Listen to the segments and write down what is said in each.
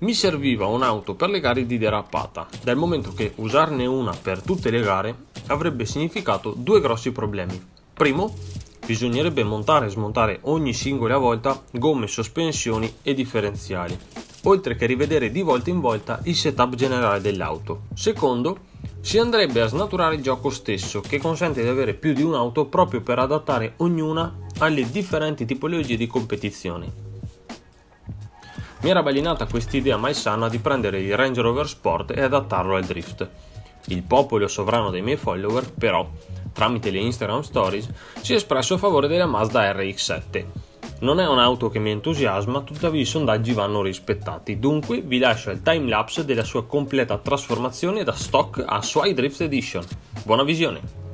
Mi serviva un'auto per le gare di derapata, dal momento che usarne una per tutte le gare avrebbe significato due grossi problemi. Primo, bisognerebbe montare e smontare ogni singola volta gomme, sospensioni e differenziali, oltre che rivedere di volta in volta il setup generale dell'auto. Secondo, si andrebbe a snaturare il gioco stesso, che consente di avere più di un'auto proprio per adattare ognuna alle differenti tipologie di competizione. Mi era balinata quest'idea malsana di prendere il Range Rover Sport e adattarlo al drift. Il popolo sovrano dei miei follower, però, tramite le Instagram Stories, si è espresso a favore della Mazda RX7. Non è un'auto che mi entusiasma, tuttavia i sondaggi vanno rispettati, dunque vi lascio il timelapse della sua completa trasformazione da stock a Swai Drift Edition. Buona visione!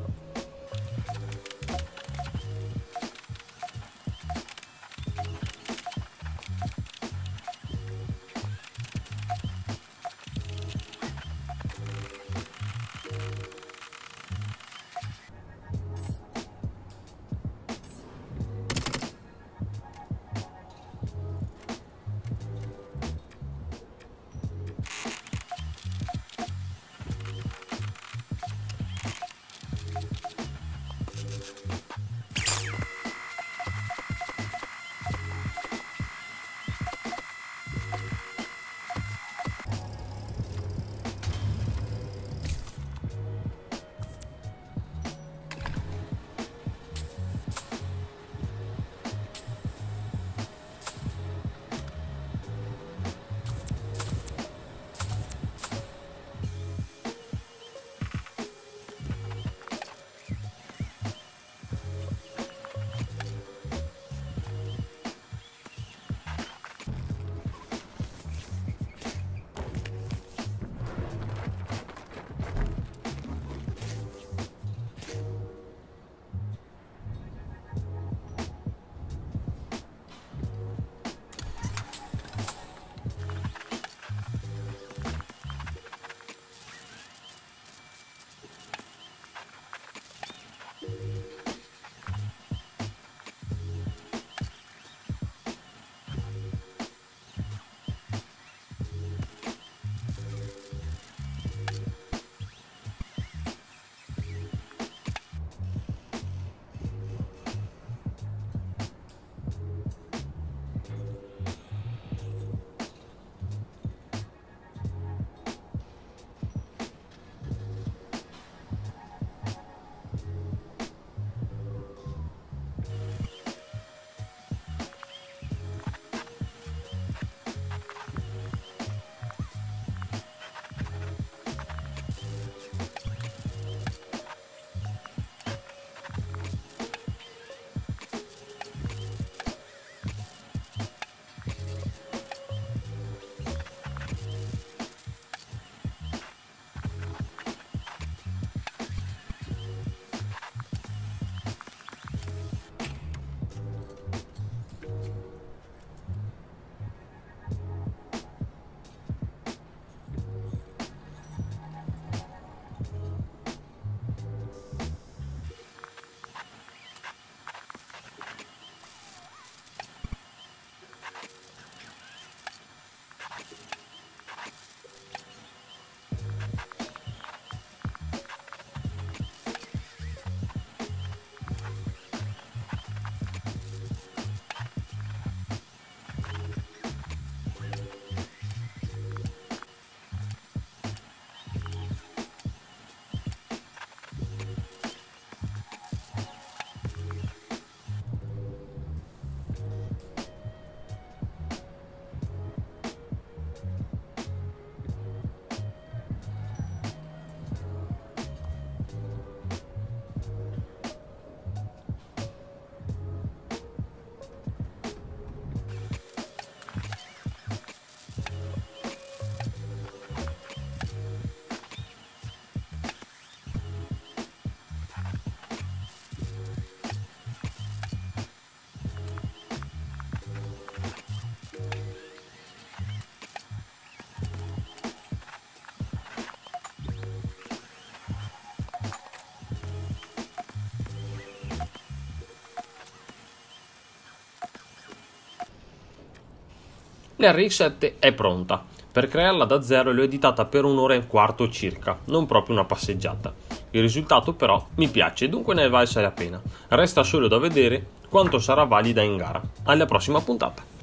L'RX7 è pronta. Per crearla da zero l'ho editata per un'ora e un quarto circa, non proprio una passeggiata. Il risultato però mi piace dunque ne valsa la pena. Resta solo da vedere quanto sarà valida in gara. Alla prossima puntata!